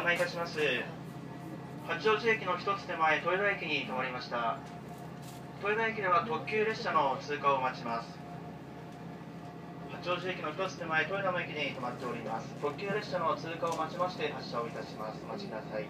案内いたします。八王子駅の一つ手前豊田駅に停まりました。豊田駅では特急列車の通過を待ちます。八王子駅の一つ手前豊田の駅に停まっております。特急列車の通過を待ちまして発車をいたします。お待ちください。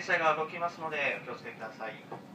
電車が動きますのでお気をつけください。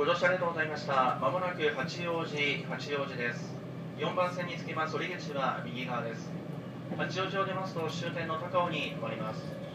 ご乗車ありがとうございました。まもなく八王子、八王子です。4番線につきます折り口は右側です。八王子を出ますと終点の高尾に止まります。